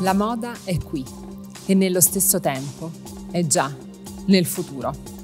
La moda è qui e nello stesso tempo è già nel futuro.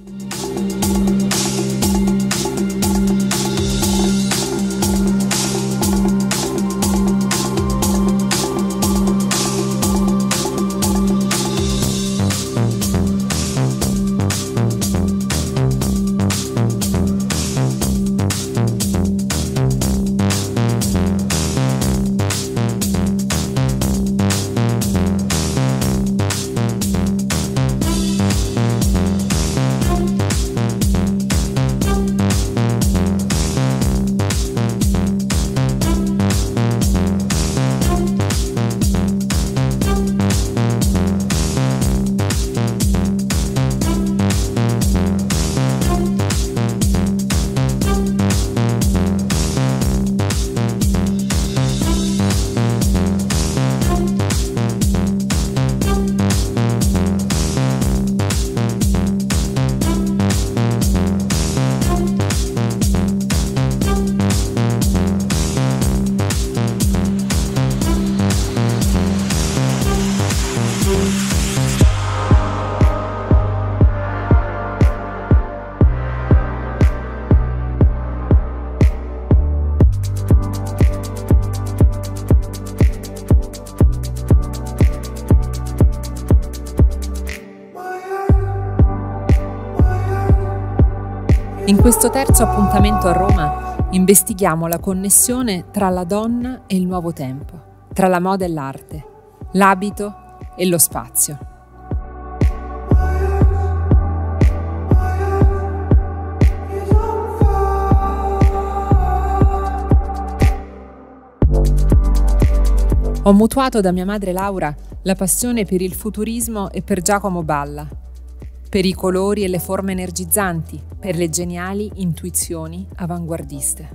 In questo terzo appuntamento a Roma investighiamo la connessione tra la donna e il nuovo tempo, tra la moda e l'arte, l'abito e lo spazio. Ho mutuato da mia madre Laura la passione per il futurismo e per Giacomo Balla, per i colori e le forme energizzanti, per le geniali intuizioni avanguardiste.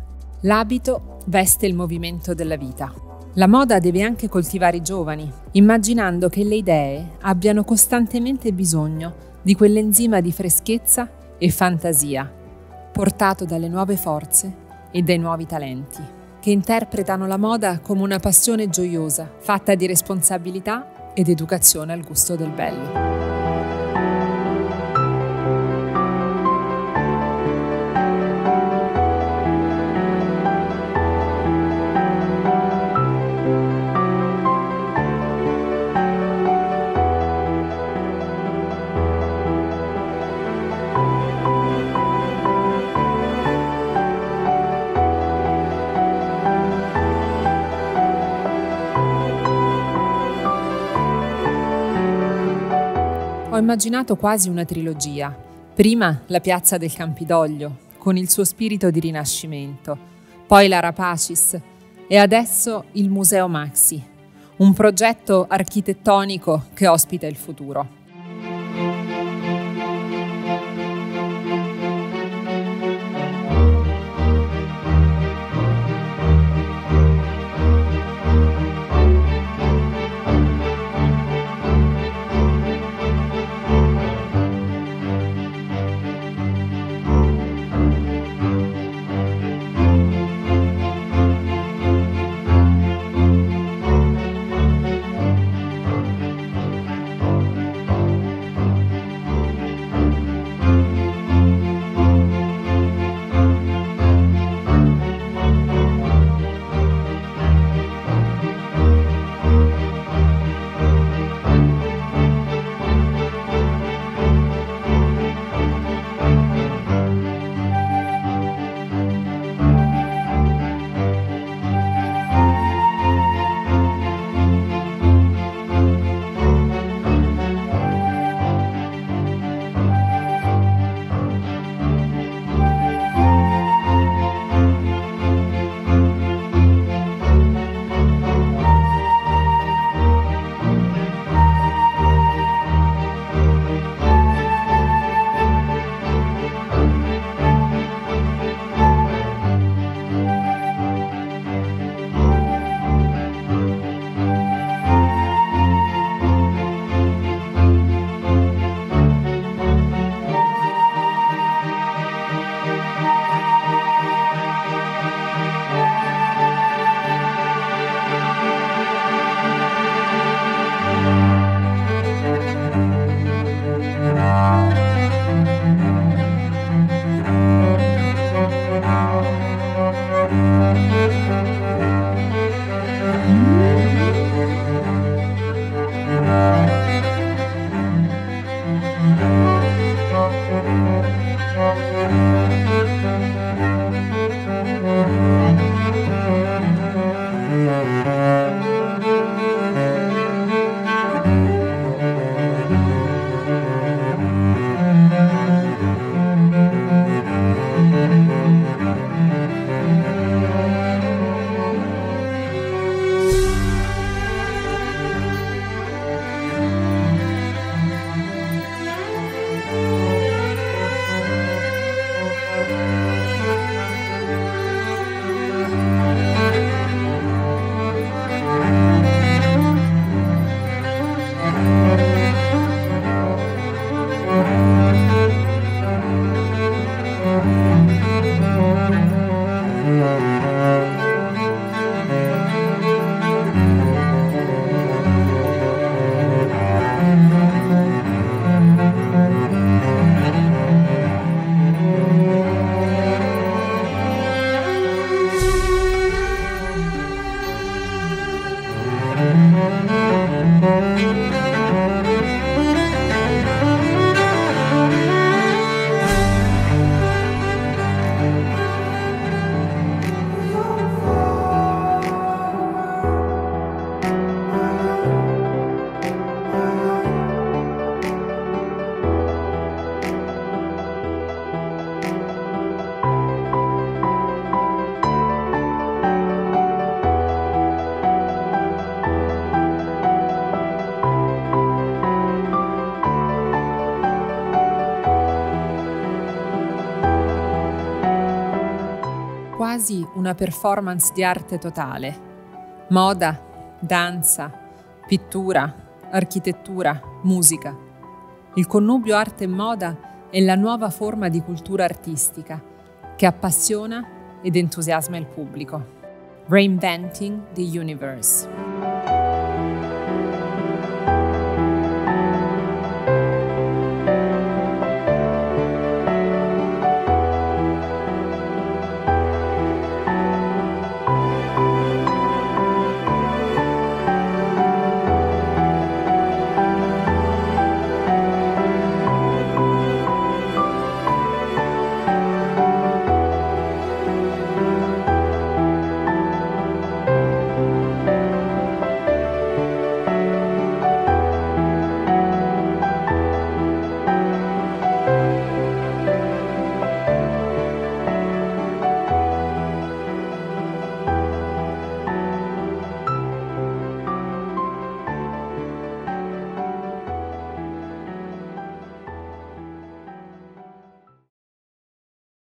L'abito veste il movimento della vita. La moda deve anche coltivare i giovani, immaginando che le idee abbiano costantemente bisogno di quell'enzima di freschezza e fantasia, portato dalle nuove forze e dai nuovi talenti, che interpretano la moda come una passione gioiosa, fatta di responsabilità ed educazione al gusto del bello. Immaginato quasi una trilogia. Prima la piazza del Campidoglio, con il suo spirito di rinascimento, poi la Rapacis e adesso il Museo Maxi, un progetto architettonico che ospita il futuro. Quasi una performance di arte totale. Moda, danza, pittura, architettura, musica. Il connubio arte e moda è la nuova forma di cultura artistica che appassiona ed entusiasma il pubblico. Reinventing the Universe.